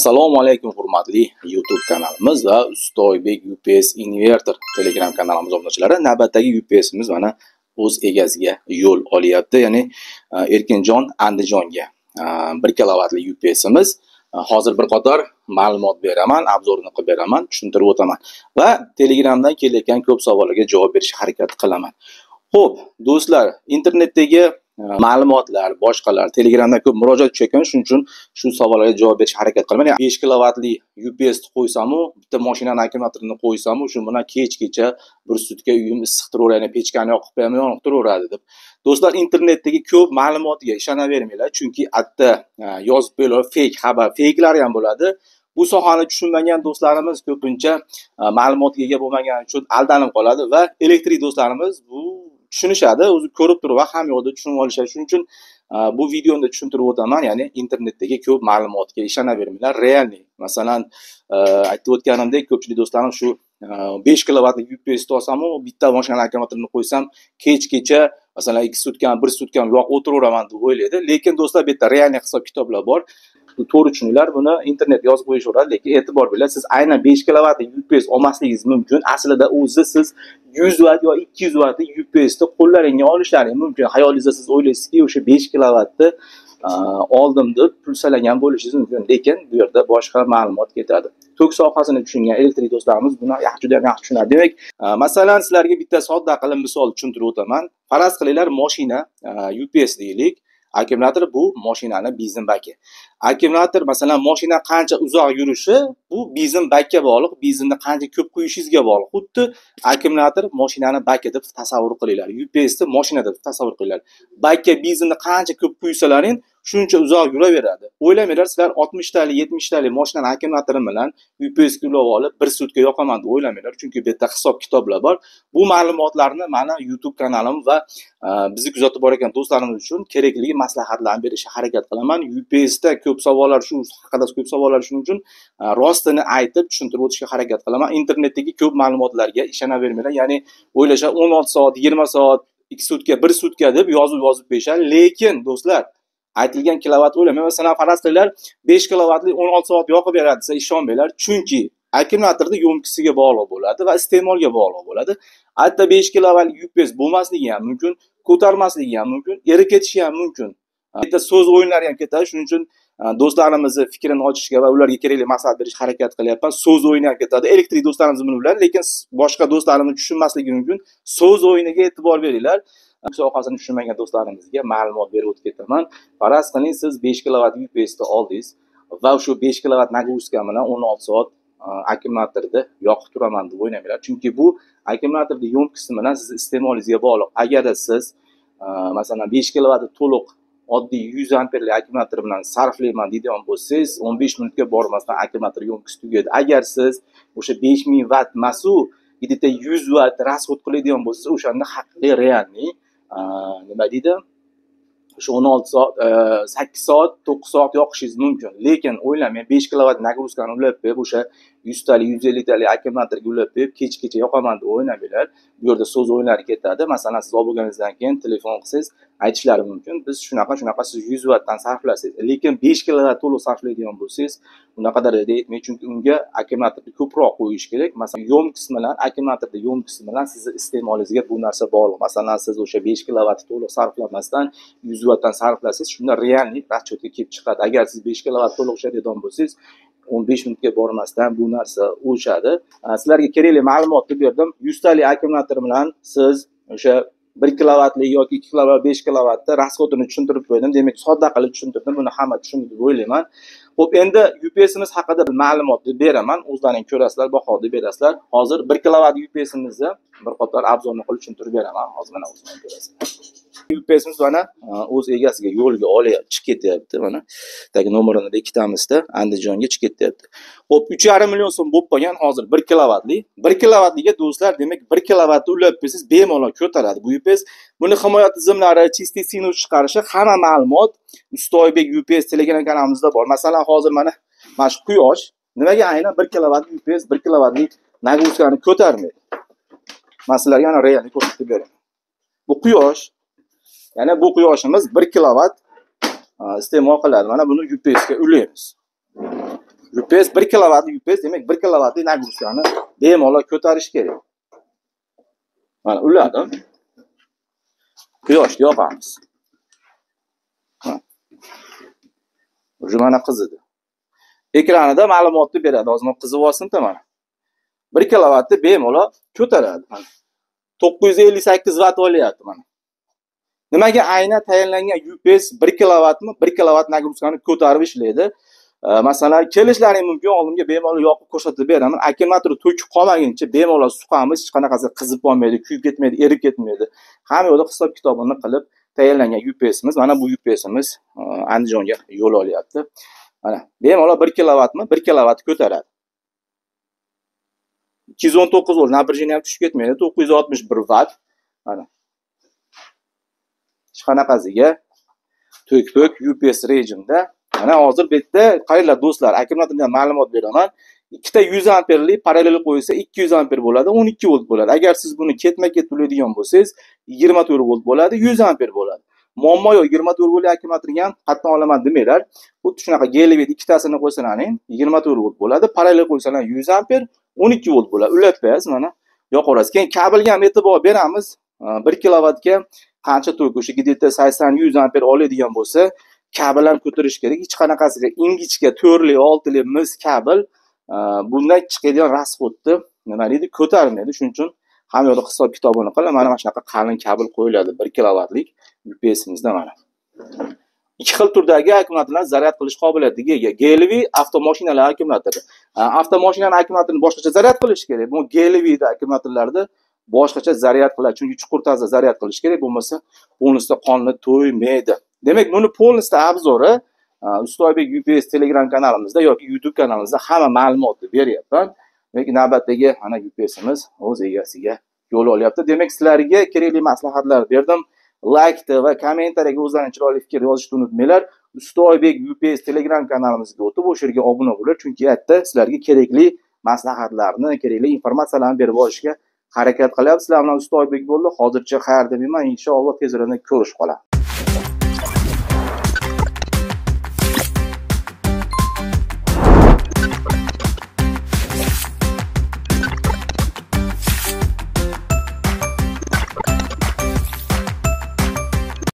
assalomu alaykum hurmatli youtube kanalimiz va ustoybek ups inverter telegram kanalimiz obunachilari navbatdagi upsimiz mana o'z egasiga yo'l olyapti. Ya'ni e, erkinjon andijonga e, bir kilovatli upsimiz e, hozir bir qator ma'lumot beraman obzorini qilib beraman tushuntirib o'taman va telegramdan kelayotgan ko'p savollarga javob berishga harakat qilaman. Ho'p do'stlar internetdagi ma'lumotlar boshqalar telegramdan ko'p. Murojaat tushayotgan shuning uchun shu savollarga javob berishga harakat qilaman. Ya'ni besh kilovatli upsni qo'ysamu bitta moshinani akkumulyatorini qo'ysamu shu bilan kechgacha bir sutka uyim issiq turaveradi pechkani yoqib qo'yaman yonib turaveradi deb. Do'stlar internetdagi ko'p ma'lumotga ishonavermanglar chunki atta e, yozib qo'yinglar feyk xabar feyklar ham bo'ladi. Bu sohani tushunmagan do'stlarimiz ko'pincha e, ma'lumotga ega bo'lmagani uchun aldanib qoladi va elektrik do'stlarimiz bu tushunishadi o'zi ko'rib turib va ham yoqda tushunib olishadi shuning uchun e, bu videomda tushuntirib o'taman. Ya'ni internetdagi ko'p ma'lumotga ishonavermanglar realniy masalan e, aytib o'tganimdek ko'pchilik do'stlarim shu e, besh kilovatlik upsni olsamu bitta moshinani akkumulyatorini qo'ysam kechgacha masalan ikki sutkami bir sutkami yoqib o'tiraveraman deb o'ylaydi. Lekin do'stlar bu yerda realniy hisob kitoblar bor. To'g'ri tushuninglar buni internetga yozib qo'yishaveradi lekin e'tibor beringlar siz aynan besh kilovatlik ups olmasligingiz mumkin. Aslida o'zi siz yuz vat yo ikki yuz vatlik upsni qo'llaringga olishlaring mumkin. Hayolingizda siz o'ylaysizki o'sha besh kilovatni oldim deb pul salagan bo'lishingiz mumkin. Lekin bu yerda boshqa ma'lumot ketadi tok sohasini tushungan elektrik do'stlarimiz buni juda ham yaxshi tushunadi. Demak masalan sizlarga bitta sodda qilib misol tushuntirib o'taman. Faraz qilinglar moshina ups deylik. Akkumulyator bu moshinani benzin baki akkumulyator masalan moshina qancha uzoq yurishi bu benzin bakka bog'liq benzinni qancha ko'p quyishingizga bog'liq. Xuddi akkumulyator moshinani baki deb tasavvur qilinglar. Upsni moshina deb tasavvur qilinglar. Bakka benzinni qancha ko'p quysalaring shuncha uzoq yuraveradi. O'ylamanglar sizlar oltmishtalik yetmishtalik moshinani akkumulyatori bilan ups ulab olib bir sutka yoqaman deb o'ylamanglar chunki bu yerda hisob kitoblar bor. Bu ma'lumotlarni mana youtube kanalim va e, bizni kuzatib borayotgan do'stlarimiz uchun kerakli maslahatlarni berishga harakat qilaman. Upsda ko'p savollar shu haqida ko'p savollar shuning uchun e, rostini aytib tushuntirib o'tishga harakat qilaman. Internetdagi ko'p ma'lumotlarga ishonavermanglar ya'ni o'ylashadi o'n olti soat yigirma soat ikki sutka bir sutka deb yozib yozib qo'yishadi lekin do'stlar aytilgan kilovat o'ylamang masalan faraz qilinglar besh kilovatli o'n olti soat yoqib beradi desa ishonmanglar. Chunki akkumulyatorni yo'mkisiga bog'liq bo'ladi va iste'molga bog'liq bo'ladi. Hatto besh kilovatli ups bo'lmasligi ham mumkin ko'tarmasligi ham mumkin erib ketishi ham mumkin. Bitta so'z o'yinlari ham ketadi. Shuning uchun e, do'stlarimizni fikrini ochishga va ularga kerakli maslahat berishga harakat qilyapman. So'z o'yini ham ketadi. Elektrik do'stlarimiz buni biladi lekin boshqa do'stlarimiz tushunmasligi mumkin. So'z o'yiniga e'tibor beringlar. Sohasini tushunmagan do'stlarimizga ma'lumot berib o'tib ketaman. Faraz qiling siz besh kilovatt upsni oldingiz va shu besh kilovatt nagruska bilan o'n olti soat e, akkumulyatorni yoqib turaman deb o'ylamanglar chunki bu akkumulyatorni yo'mkisi bilan sizni iste'molingizga bog'liq. Agarda siz e, masalan besh kilovatni to'liq oddiy yuz amperli akkumulyator bilan sarflayman deydigan bo'lsangiz o'n besh minutga bormasdan akkumulyator yo'mkisi tugaydi. Agar siz o'sha besh ming vatt emasu где то yuz vatt расход qiladigan bo'lsa o'shanda haqiqiy realniy nima deydi? Shu o'n olti soat sakkiz soat to'qqiz soat yoqishingiz mumkin. Lekin o'ylamang besh kilovat nagruzkani ulab berib o'sha yuztalik yuz elliktalik akkumulyatorga ulab qo'yib kechgacha yoqaman deb o'ylamanglar. Bu yerda so'z o'yinlari ketadi. Masalan siz olib bo'lganingizdan keyin telefon qilsangiz aytishlari mumkin. Biz shunaqa shunaqa siz yuz vattdan sarflasangiz lekin besh kilovat to'liq sarflaydigan bo'lsangiz unaqa darajada yetmaydi chunki unga akkumulyatorni ko'proq qo'yish kerak. Masalan yo'mkis bilan akkumulyatorni yo'mkisi bilan sizni iste'molingizga bu narsa bog'liq. Masalan siz o'sha besh kilovatni to'liq sarflamasdan yuz vattdan sarflasangiz shunda realniy расчетga kelib chiqadi. Agar siz besh kilovat to'liq ishlaydigan bo'lsangiz o'n besh minutga bormasdan bu narsa o'chadi sizlarga kerakli ma'lumotni berdim. Yuztalik akkumulyator bilan siz o'sha bir kilovatli yoki ikki kilovat besh kilovatni расходini tushuntirib qo'ydim. Demak sodda qilib tushuntirdim. Buni hamma tushundi deb o'ylayman. Ho'p endi upsimiz haqida bir ma'lumotni beraman. O'zlaring ko'rasizlar bahoda berasizlar. Hozir bir kilovat upsimizni bir qator obzorni qilib tushuntirib beraman. Hozir mana o'zlaring ko'rasizlar upsimiz mana e, o'z egasiga yo'lga olyapti chiqib ketyapti. Mana tagi nomerini ikkitamizda andijonga chiqib ketyapti. Ho'p uch yarim million so'm bo'lib qolgan. Hozir bir kilovatli. Bir kilovatliga do'stlar demak bir kilovatni ulab qo'ysangiz bemalol ko'taradi bu ups buni himoya tizimlari чистый sinus chiqarishi hamma ma'lumot ustoybek ups telegram kanalimizda bor. Masalan hozir mana mana shu quyosh. Nimaga aynan bir kilovat ups bir kilovatli nagruzkani ko'tarmaydi? Man sizlarga ana realni ko'rsatib beraman. Bu quyosh ya'ni bu quyoshimiz bir kilovat iste'mol qiladi. Mana buni upsga ulaymiz ups bir kilovatli ups demak bir kilovatli nagruzkani bemalol ko'tarish kerak. Mana uladim quyoshni yopamiz. Уже mana qizidi. Ekranida ma'lumotni beradi. Ozroq qizib olsinda mana. Bir kilovatni bemalol ko'taradi. Mana to'qqiz yuz ellik sakkiz vatt olyapti mana. Nimaga aynan tayinlangan ups bir kilovatmi bir kilovat nagruzkani ko'tarib ishlaydi. Masalan kelishlaring mumkin oldimga bemalol yoqib ko'rsatib beraman. Akkumulyator to'kib qolmaguncha bemalol suqamiz hech qanaqasi qizib qolmaydi kuyib ketmaydi erib ketmaydi. Hamma yoqda hisob kitobini qilib tayyorlangan upsimiz mana bu upsimiz e, andijonga yo'l olyapti. Mana bemalol bir kilovatmi bir kilovat ko'taradi. Ikki yuz o'n to'qqiz volt напряжение ham tushib ketmaydi to'qqiz yuz oltmish bir vatt mana hech to'k to'k ups rejimda. Mana hozir bu yerda qaranglar do'stlar akkumulyatordan ma'lumot beraman. Ikkita yuz amperli parallel qo'yilsa ikki yuz amper bo'ladi o'n ikki volt bo'ladi. Agar siz buni ketma ket to'laydigan bo'lsangiz yigirma to'rt volt bo'ladi yuz amper bo'ladi. Muammo yo'q yigirma to'rt voltli akkumulyatorga ham qatdan olaman demanglar. Xuddi shunaqa gelvet ikkitasini qo'ysalaring yigirma to'rt volt bo'ladi. Parallel qo'ysalar yuz amper o'n ikki volt bo'ladi. Ulatmaysiz mana. Yoqaverasiz keyin kabelga ham e'tibor beramiz. Bir kilovatga qancha to'y o'sha где sakson yuz amper oladigan bo'lsa kabel ham ko'tarish kerak. Hech qanaqasiga ingichka to'rtli oltili mis kabel e, bundan chiqadigan расходni nima deydi ko'tarmaydi shuning uchun hamma yoqda hisob kitobini qilib mana mana shunaqa qalin kabel qo'yiladi bir kilovatlik upsimizda mana. Ikki xil turdagi akkumulyatorlar zaryad qilish qobiliyatiga ega. Glv avtomashinalar akkumulyatori e, avtomashinani akkumulyatorni boshqacha zaryad qilish kerak. Bu glv akkumulyatorlarni boshqacha zaryad qiladi. Chunki chuqur tarzda zaryad qilish kerak bo'lmasa полностью qonni to'ymaydi. Demak buni полностью obzori e, ustoybek ups telegram kanalimizda yoki youtube kanalimizda hamma ma'lumotni beryapman demak navbatdagi mana upsimiz o'z egasiga yo'l olyapti. Demak sizlarga kerakli maslahatlar berdim. Laykni va kommentariyaga o'zlaring chiroyli fikr yozishni unutmanglar. Ustoybek ups telegram kanalimizga o'tib o'sha yerga obuna bo'linglar chunki u yerda sizlarga kerakli maslahatlarni kerakli informatsiyalarni berib borishga harakat qilyapsizlar. Mana usta ustoybek bo'ldi. Hozircha xayr demayman inshaalloh tez orada ko'rishib qolamiz